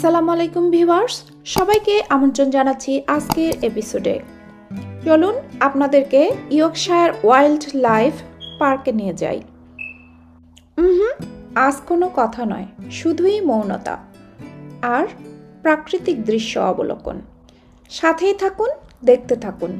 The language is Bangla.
আসসালামু আলাইকুম ভিউয়ার্স, সবাইকে আমন্ত্রণ জানাচ্ছি আজকের এপিসোডে। চলুন আপনাদেরকে ইয়র্কশায়ার ওয়াইল্ড লাইফ পার্কে নিয়ে যাই। হুম আজ কোনো কথা নয়, শুধুই মৌনতা আর প্রাকৃতিক দৃশ্য অবলোকন। সাথেই থাকুন, দেখতে থাকুন।